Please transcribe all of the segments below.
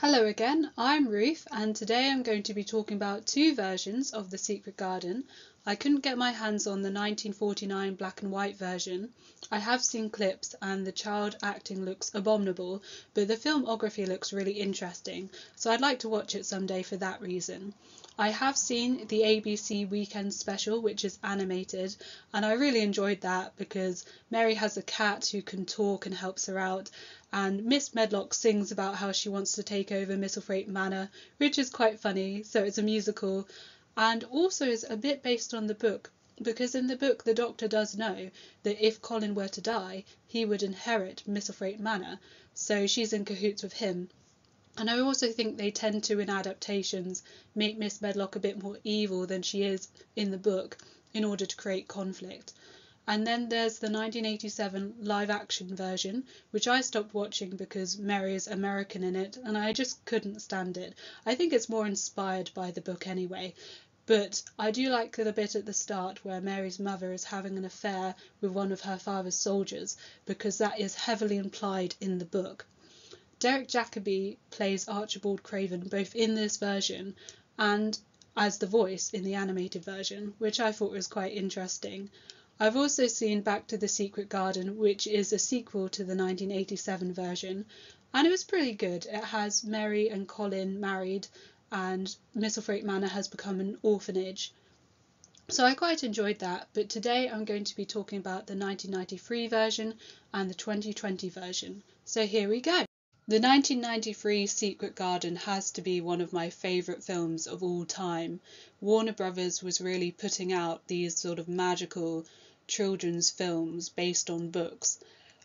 Hello again, I'm Ruth, and today I'm going to be talking about two versions of The Secret Garden. I couldn't get my hands on the 1949 black and white version. I have seen clips, and the child acting looks abominable, but the filmography looks really interesting, so I'd like to watch it someday for that reason. I have seen the ABC Weekend Special, which is animated, and I really enjoyed that because Mary has a cat who can talk and helps her out, and Miss Medlock sings about how she wants to take over Misselthwaite Manor, which is quite funny. So it's a musical, and also is a bit based on the book because in the book the Doctor does know that if Colin were to die, he would inherit Misselthwaite Manor, so she's in cahoots with him. And I also think they tend to, in adaptations, make Miss Medlock a bit more evil than she is in the book in order to create conflict. And then there's the 1987 live action version, which I stopped watching because Mary is American in it and I just couldn't stand it. I think it's more inspired by the book anyway. But I do like the bit at the start where Mary's mother is having an affair with one of her father's soldiers because that is heavily implied in the book. Derek Jacobi plays Archibald Craven both in this version and as the voice in the animated version, which I thought was quite interesting. I've also seen Back to the Secret Garden, which is a sequel to the 1987 version, and it was pretty good. It has Mary and Colin married, and Misselthwaite Manor has become an orphanage. So I quite enjoyed that, but today I'm going to be talking about the 1993 version and the 2020 version. So here we go. The 1993 Secret Garden has to be one of my favourite films of all time. Warner Brothers was really putting out these sort of magical children's films based on books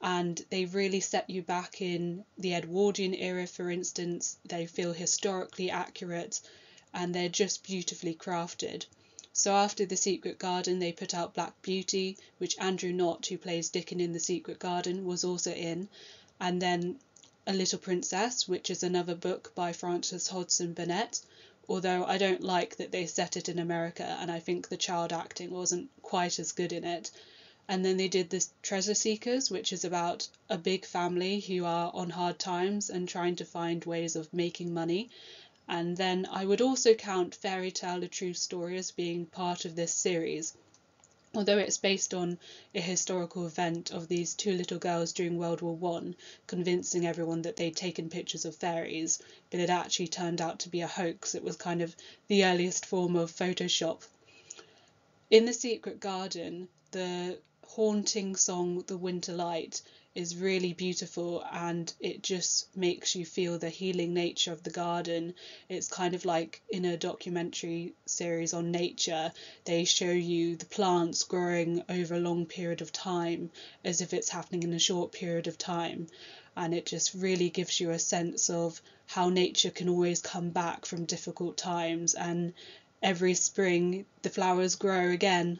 and they really set you back in the Edwardian era, for instance. They feel historically accurate and they're just beautifully crafted. So after The Secret Garden, they put out Black Beauty, which Andrew Knott, who plays Dickon in The Secret Garden, was also in. And then a Little Princess, which is another book by Frances Hodgson Burnett, although I don't like that they set it in America and I think the child acting wasn't quite as good in it. And then they did this Treasure Seekers, which is about a big family who are on hard times and trying to find ways of making money. And then I would also count Fairy Tale A True Story as being part of this series although it's based on a historical event of these two little girls during World War One convincing everyone that they'd taken pictures of fairies, but it actually turned out to be a hoax. It was kind of the earliest form of Photoshop. In The Secret Garden, the haunting song The Winter Light is really beautiful and it just makes you feel the healing nature of the garden. It's kind of like in a documentary series on nature, they show you the plants growing over a long period of time as if it's happening in a short period of time. And it just really gives you a sense of how nature can always come back from difficult times and every spring the flowers grow again.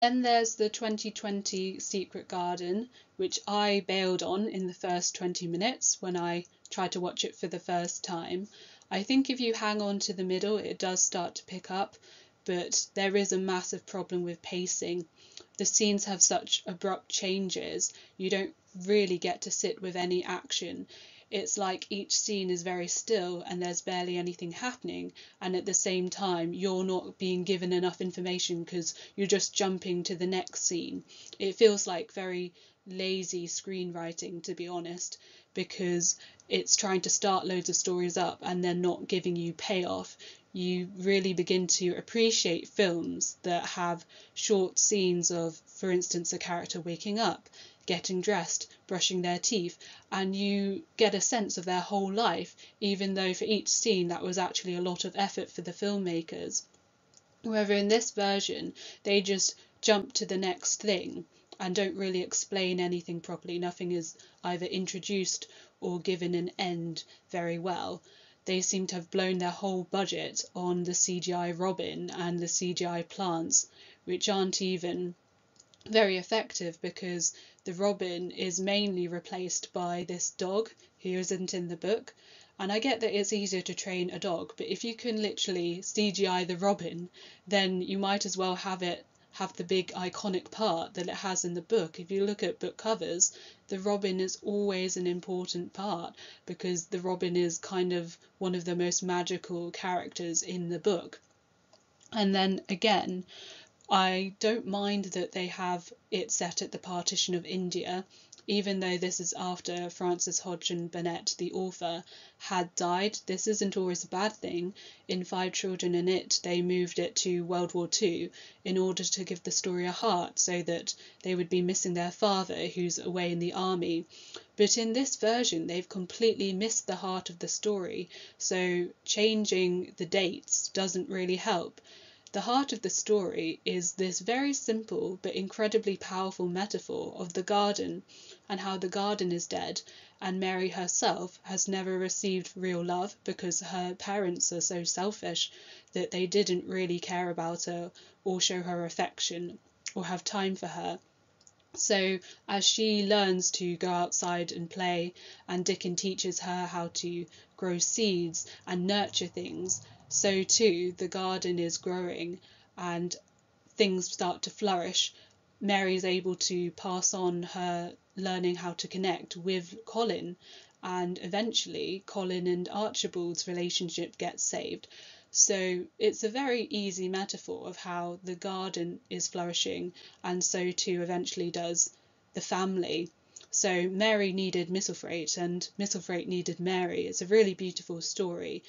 Then there's the 2020 Secret Garden, which I bailed on in the first 20 minutes when I tried to watch it for the first time. I think if you hang on to the middle, it does start to pick up, but there is a massive problem with pacing. The scenes have such abrupt changes, you don't really get to sit with any action it's like each scene is very still and there's barely anything happening and at the same time you're not being given enough information because you're just jumping to the next scene. It feels like very lazy screenwriting to be honest because it's trying to start loads of stories up and then not giving you payoff you really begin to appreciate films that have short scenes of for instance a character waking up getting dressed, brushing their teeth, and you get a sense of their whole life, even though for each scene that was actually a lot of effort for the filmmakers. However, in this version, they just jump to the next thing and don't really explain anything properly. Nothing is either introduced or given an end very well. They seem to have blown their whole budget on the CGI Robin and the CGI plants, which aren't even very effective because the robin is mainly replaced by this dog who isn't in the book. And I get that it's easier to train a dog, but if you can literally CGI the robin, then you might as well have it have the big iconic part that it has in the book. If you look at book covers, the robin is always an important part because the robin is kind of one of the most magical characters in the book. And then again, I don't mind that they have it set at the partition of India even though this is after Frances Hodgson Burnett, the author, had died. This isn't always a bad thing. In Five Children and It, they moved it to World War II in order to give the story a heart so that they would be missing their father, who's away in the army. But in this version, they've completely missed the heart of the story, so changing the dates doesn't really help. The heart of the story is this very simple but incredibly powerful metaphor of the garden and how the garden is dead and Mary herself has never received real love because her parents are so selfish that they didn't really care about her or show her affection or have time for her. So, as she learns to go outside and play, and Dickon teaches her how to grow seeds and nurture things, so too the garden is growing and things start to flourish. Mary is able to pass on her learning how to connect with Colin, and eventually Colin and Archibald's relationship gets saved. So it's a very easy metaphor of how the garden is flourishing, and so too eventually does the family. So Mary needed Misselthwaite, and Misselthwaite needed Mary. It's a really beautiful story,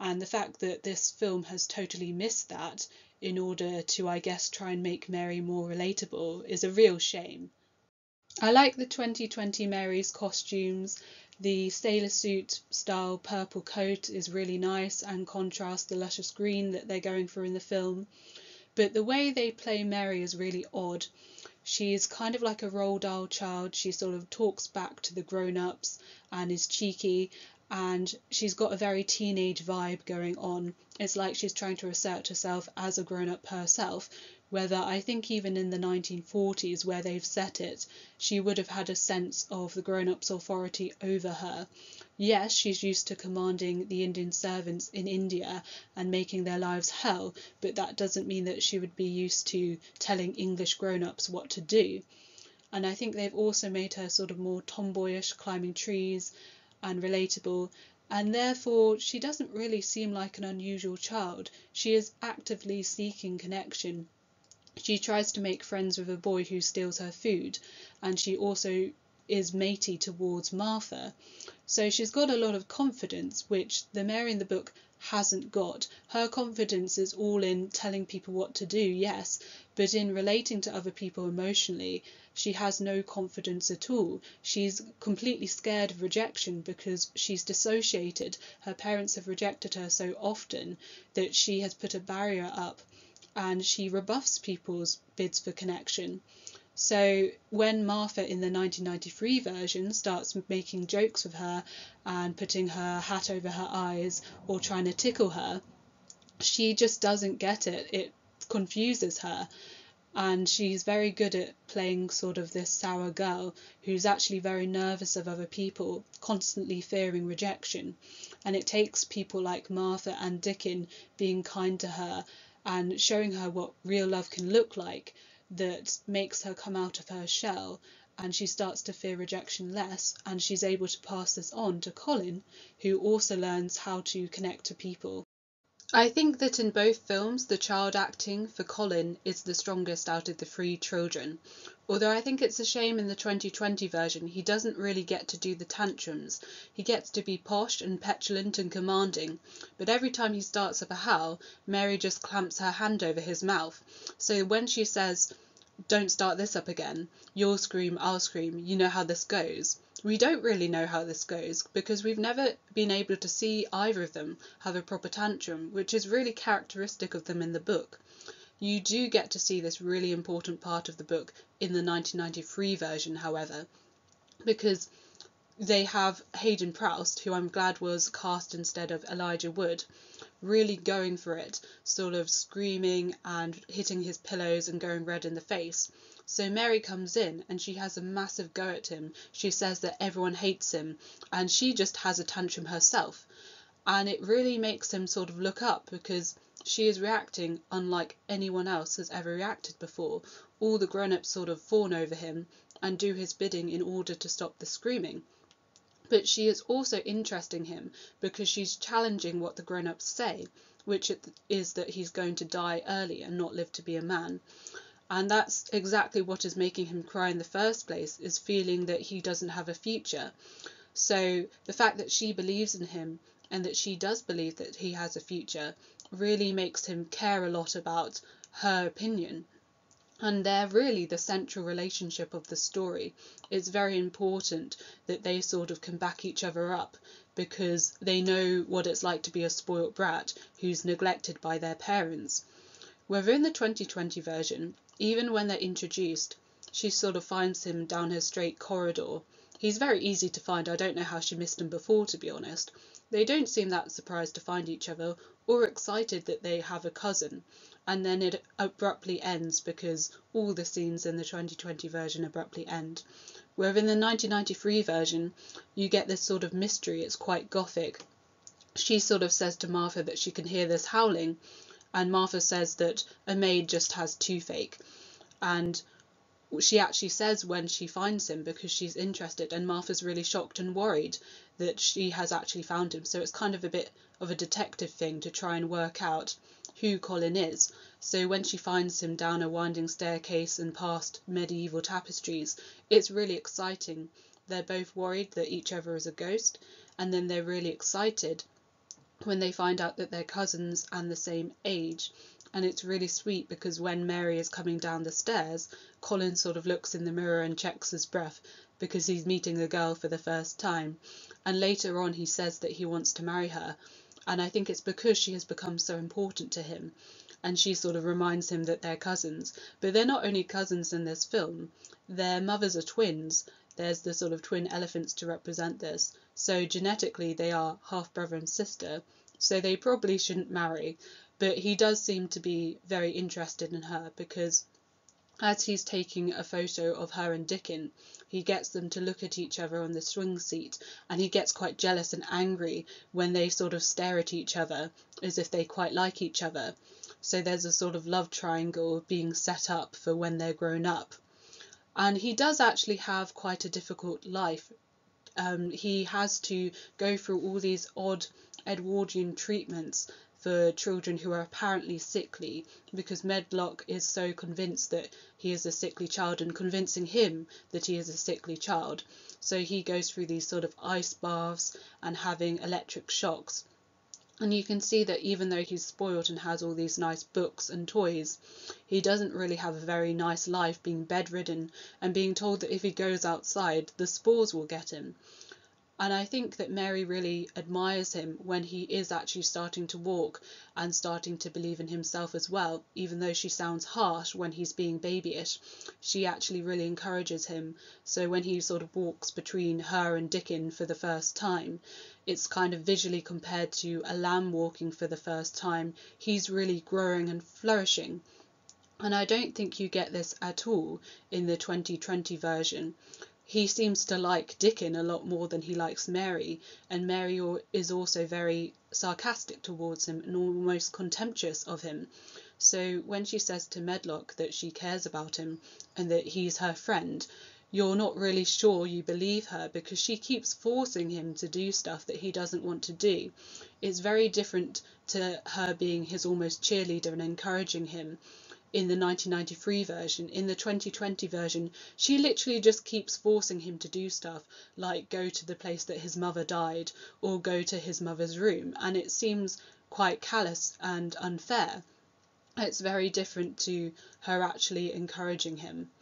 and the fact that this film has totally missed that in order to, I guess, try and make Mary more relatable is a real shame. I like the 2020 Mary's costumes. The sailor suit style purple coat is really nice and contrasts the luscious green that they're going for in the film. But the way they play Mary is really odd. She's kind of like a Roald Dahl child. She sort of talks back to the grown ups and is cheeky and she's got a very teenage vibe going on. It's like she's trying to assert herself as a grown up herself, whether I think even in the 1940s, where they've set it, she would have had a sense of the grown up's authority over her. Yes, she's used to commanding the Indian servants in India and making their lives hell, but that doesn't mean that she would be used to telling English grown ups what to do. And I think they've also made her sort of more tomboyish, climbing trees and relatable, and therefore she doesn't really seem like an unusual child. She is actively seeking connection. She tries to make friends with a boy who steals her food, and she also is matey towards Martha. So she's got a lot of confidence, which the Mary in the book hasn't got. Her confidence is all in telling people what to do, yes, but in relating to other people emotionally, she has no confidence at all. She's completely scared of rejection because she's dissociated. Her parents have rejected her so often that she has put a barrier up and she rebuffs people's bids for connection. So when Martha in the 1993 version starts making jokes with her and putting her hat over her eyes or trying to tickle her, she just doesn't get it. It confuses her. And she's very good at playing sort of this sour girl who's actually very nervous of other people, constantly fearing rejection. And it takes people like Martha and Dickon being kind to her and showing her what real love can look like that makes her come out of her shell and she starts to fear rejection less and she's able to pass this on to Colin who also learns how to connect to people. I think that in both films the child acting for Colin is the strongest out of the three children. Although I think it's a shame in the 2020 version he doesn't really get to do the tantrums. He gets to be posh and petulant and commanding, but every time he starts up a howl, Mary just clamps her hand over his mouth. So when she says, Don't start this up again, you'll scream, I'll scream, you know how this goes. We don't really know how this goes because we've never been able to see either of them have a proper tantrum, which is really characteristic of them in the book. You do get to see this really important part of the book in the 1993 version, however, because they have Heydon Prowse, who I'm glad was cast instead of Elijah Wood, really going for it, sort of screaming and hitting his pillows and going red in the face. So Mary comes in and she has a massive go at him. She says that everyone hates him and she just has a tantrum herself. And it really makes him sort of look up because she is reacting unlike anyone else has ever reacted before. All the grown ups sort of fawn over him and do his bidding in order to stop the screaming. But she is also interesting him because she's challenging what the grown ups say, which is that he's going to die early and not live to be a man. And that's exactly what is making him cry in the first place, is feeling that he doesn't have a future. So the fact that she believes in him and that she does believe that he has a future really makes him care a lot about her opinion. And they're really the central relationship of the story. It's very important that they sort of can back each other up because they know what it's like to be a spoilt brat who's neglected by their parents. Whether in the 2020 version, even when they're introduced, she sort of finds him down her straight corridor. He's very easy to find. I don't know how she missed him before, to be honest. They don't seem that surprised to find each other or excited that they have a cousin, and then it abruptly ends because all the scenes in the 2020 version abruptly end. Where in the 1993 version, you get this sort of mystery, it's quite gothic. She sort of says to Martha that she can hear this howling, and Martha says that a maid just has toothache. And she actually says when she finds him because she's interested, and Martha's really shocked and worried that she has actually found him. So it's kind of a bit of a detective thing to try and work out who Colin is. So when she finds him down a winding staircase and past medieval tapestries, it's really exciting. They're both worried that each other is a ghost, and then they're really excited when they find out that they're cousins and the same age and it's really sweet because when Mary is coming down the stairs, Colin sort of looks in the mirror and checks his breath because he's meeting the girl for the first time. And later on, he says that he wants to marry her. And I think it's because she has become so important to him. And she sort of reminds him that they're cousins. But they're not only cousins in this film, their mothers are twins. There's the sort of twin elephants to represent this. So genetically, they are half brother and sister. So they probably shouldn't marry. But he does seem to be very interested in her because as he's taking a photo of her and Dickon, he gets them to look at each other on the swing seat and he gets quite jealous and angry when they sort of stare at each other as if they quite like each other. So there's a sort of love triangle being set up for when they're grown up. And he does actually have quite a difficult life. Um, he has to go through all these odd Edwardian treatments for children who are apparently sickly because Medlock is so convinced that he is a sickly child and convincing him that he is a sickly child. So he goes through these sort of ice baths and having electric shocks. And you can see that even though he's spoiled and has all these nice books and toys, he doesn't really have a very nice life being bedridden and being told that if he goes outside, the spores will get him. And I think that Mary really admires him when he is actually starting to walk and starting to believe in himself as well, even though she sounds harsh when he's being babyish. She actually really encourages him. So when he sort of walks between her and Dickon for the first time, it's kind of visually compared to a lamb walking for the first time. He's really growing and flourishing. And I don't think you get this at all in the 2020 version he seems to like Dickon a lot more than he likes Mary, and Mary is also very sarcastic towards him and almost contemptuous of him. So when she says to Medlock that she cares about him and that he's her friend, you're not really sure you believe her because she keeps forcing him to do stuff that he doesn't want to do. It's very different to her being his almost cheerleader and encouraging him in the 1993 version. In the 2020 version, she literally just keeps forcing him to do stuff like go to the place that his mother died or go to his mother's room, and it seems quite callous and unfair. It's very different to her actually encouraging him.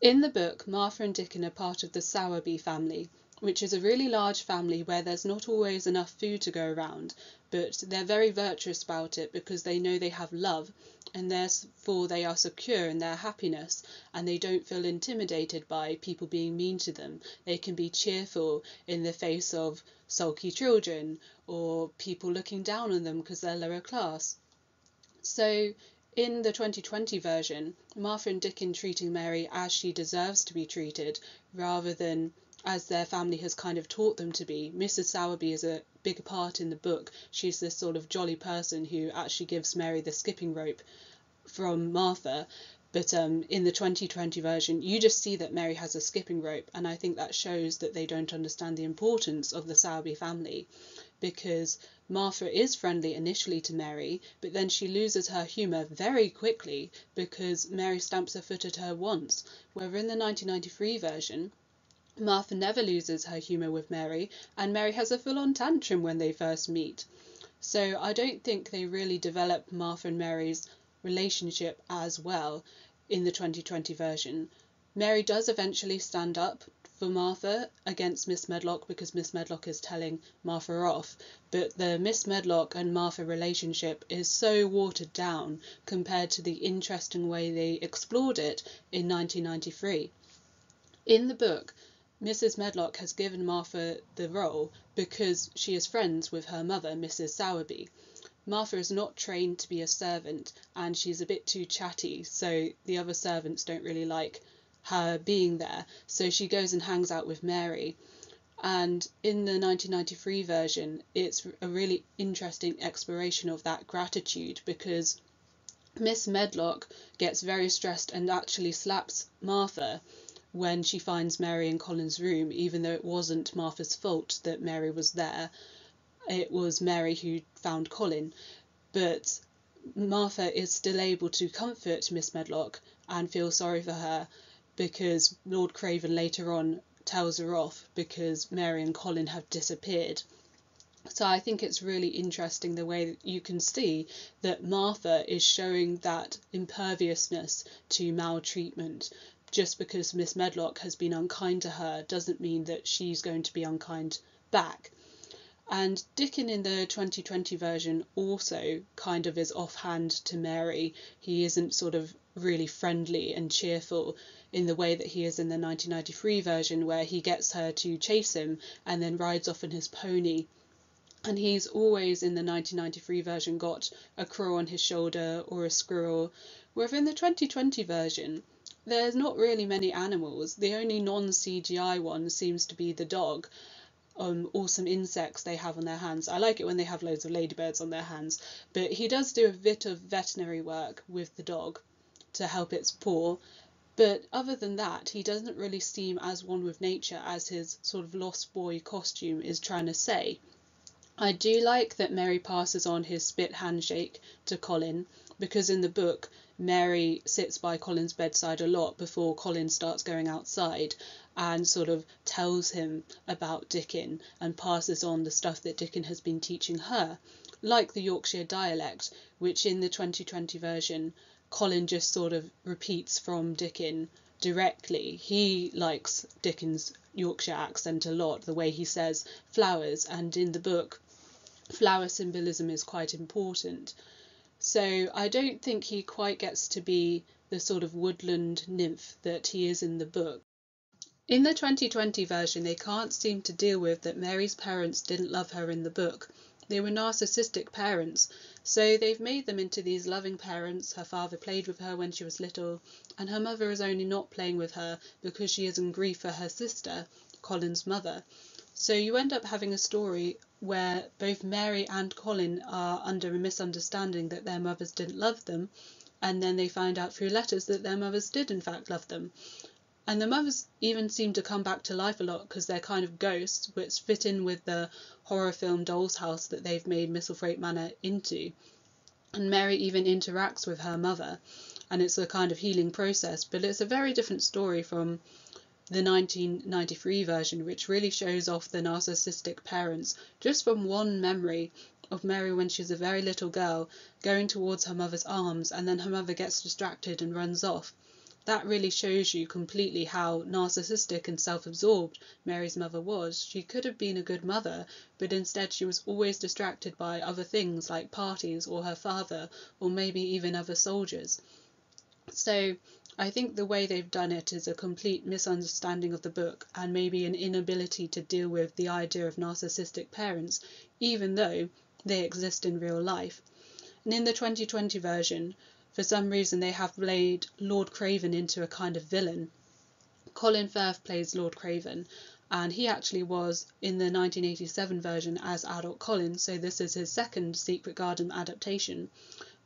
In the book, Martha and Dickon are part of the Sowerby family, which is a really large family where there's not always enough food to go around, but they're very virtuous about it because they know they have love and therefore they are secure in their happiness and they don't feel intimidated by people being mean to them. They can be cheerful in the face of sulky children or people looking down on them because they're lower class. So in the 2020 version, Martha and Dickon treating Mary as she deserves to be treated rather than as their family has kind of taught them to be. Mrs. Sowerby is a big part in the book. She's this sort of jolly person who actually gives Mary the skipping rope from Martha. But um, in the 2020 version, you just see that Mary has a skipping rope, and I think that shows that they don't understand the importance of the Sowerby family because Martha is friendly initially to Mary, but then she loses her humour very quickly because Mary stamps her foot at her once. Where in the 1993 version, Martha never loses her humour with Mary, and Mary has a full on tantrum when they first meet. So I don't think they really develop Martha and Mary's relationship as well in the 2020 version. Mary does eventually stand up for Martha against Miss Medlock because Miss Medlock is telling Martha off, but the Miss Medlock and Martha relationship is so watered down compared to the interesting way they explored it in 1993. In the book, Mrs. Medlock has given Martha the role because she is friends with her mother, Mrs. Sowerby. Martha is not trained to be a servant and she's a bit too chatty, so the other servants don't really like her being there. So she goes and hangs out with Mary. And in the 1993 version, it's a really interesting exploration of that gratitude because Miss Medlock gets very stressed and actually slaps Martha when she finds Mary in Colin's room, even though it wasn't Martha's fault that Mary was there. It was Mary who found Colin. But Martha is still able to comfort Miss Medlock and feel sorry for her because Lord Craven later on tells her off because Mary and Colin have disappeared. So I think it's really interesting the way that you can see that Martha is showing that imperviousness to maltreatment just because Miss Medlock has been unkind to her doesn't mean that she's going to be unkind back. And Dickon in the 2020 version also kind of is offhand to Mary. He isn't sort of really friendly and cheerful in the way that he is in the 1993 version, where he gets her to chase him and then rides off on his pony. And he's always in the 1993 version got a crow on his shoulder or a squirrel, whereas in the 2020 version, there's not really many animals. The only non-CGI one seems to be the dog. Um, or some insects they have on their hands. I like it when they have loads of ladybirds on their hands, but he does do a bit of veterinary work with the dog to help its paw. But other than that, he doesn't really seem as one with nature as his sort of lost boy costume is trying to say. I do like that Mary passes on his spit handshake to Colin because in the book Mary sits by Colin's bedside a lot before Colin starts going outside and sort of tells him about Dickon and passes on the stuff that Dickon has been teaching her, like the Yorkshire dialect, which in the 2020 version Colin just sort of repeats from Dickon directly. He likes Dickon's Yorkshire accent a lot, the way he says flowers, and in the book, flower symbolism is quite important. So I don't think he quite gets to be the sort of woodland nymph that he is in the book. In the 2020 version, they can't seem to deal with that Mary's parents didn't love her in the book. They were narcissistic parents, so they've made them into these loving parents. Her father played with her when she was little, and her mother is only not playing with her because she is in grief for her sister, Colin's mother. So you end up having a story where both Mary and Colin are under a misunderstanding that their mothers didn't love them, and then they find out through letters that their mothers did in fact love them. And the mothers even seem to come back to life a lot because they're kind of ghosts, which fit in with the horror film Doll's House that they've made Misselthwaite Manor into. And Mary even interacts with her mother, and it's a kind of healing process, but it's a very different story from the 1993 version, which really shows off the narcissistic parents just from one memory of Mary when she's a very little girl going towards her mother's arms and then her mother gets distracted and runs off. That really shows you completely how narcissistic and self absorbed Mary's mother was. She could have been a good mother, but instead she was always distracted by other things like parties or her father or maybe even other soldiers. So I think the way they've done it is a complete misunderstanding of the book and maybe an inability to deal with the idea of narcissistic parents, even though they exist in real life. And in the 2020 version, for some reason, they have made Lord Craven into a kind of villain. Colin Firth plays Lord Craven, and he actually was in the 1987 version as adult Colin, so this is his second Secret Garden adaptation.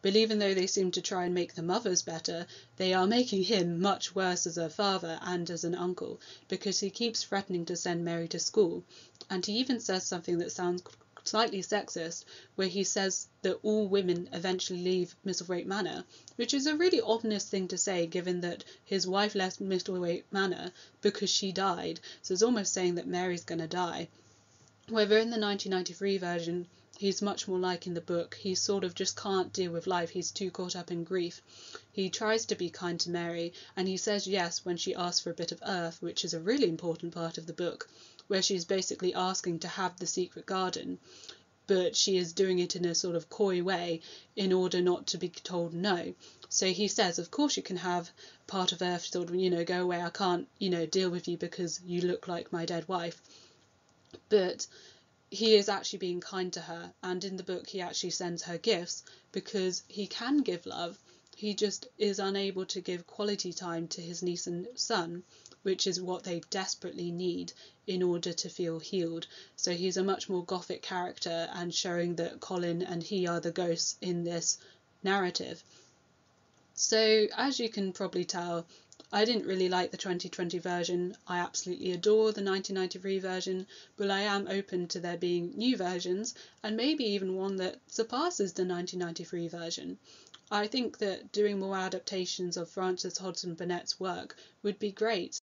But even though they seem to try and make the mothers better, they are making him much worse as a father and as an uncle because he keeps threatening to send Mary to school. And he even says something that sounds slightly sexist, where he says that all women eventually leave Misselthwaite Manor, which is a really ominous thing to say given that his wife left Misselthwaite Manor because she died, so it's almost saying that Mary's going to die. However, in the 1993 version, he's much more like in the book. He sort of just can't deal with life. He's too caught up in grief. He tries to be kind to Mary, and he says yes when she asks for a bit of earth, which is a really important part of the book where she's basically asking to have the secret garden, but she is doing it in a sort of coy way in order not to be told no. So he says, Of course, you can have part of Earth sort of, you know, go away. I can't, you know, deal with you because you look like my dead wife. But he is actually being kind to her, and in the book, he actually sends her gifts because he can give love. He just is unable to give quality time to his niece and son which is what they desperately need in order to feel healed. So he's a much more gothic character and showing that Colin and he are the ghosts in this narrative. So, as you can probably tell, I didn't really like the 2020 version. I absolutely adore the 1993 version, but I am open to there being new versions and maybe even one that surpasses the 1993 version. I think that doing more adaptations of Frances Hodgson Burnett's work would be great.